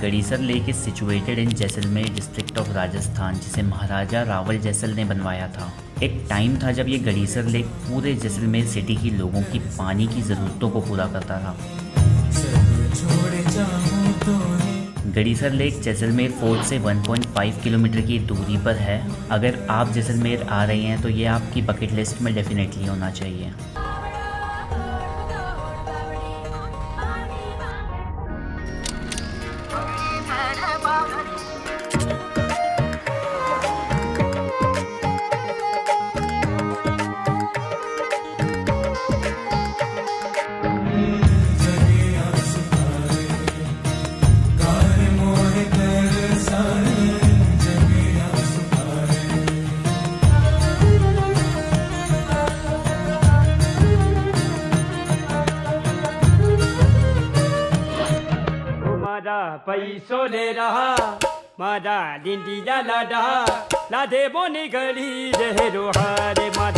Gadisar lake is situated in Jaisalmer district of Rajasthan जिसे महाराजा रावल जैसल ने बनवाया था। एक टाइम था जब ये गड़ीसर लेक पूरे जैसलमेर सिटी की लोगों की पानी की ज़रूरतों को पूरा करता था। गड़ीसर लेक जैसलमेर फोर्ट से 1.5 किलोमीटर की दूरी पर है। अगर आप जैसलमेर आ रहे हैं तो ये आपकी बकेट लिस्ट में डेफिनेटली होना चाहिए। पैसो ले रहा मादा डिंडी जा डहा लाधे बोने गली रहे रोहारे मारा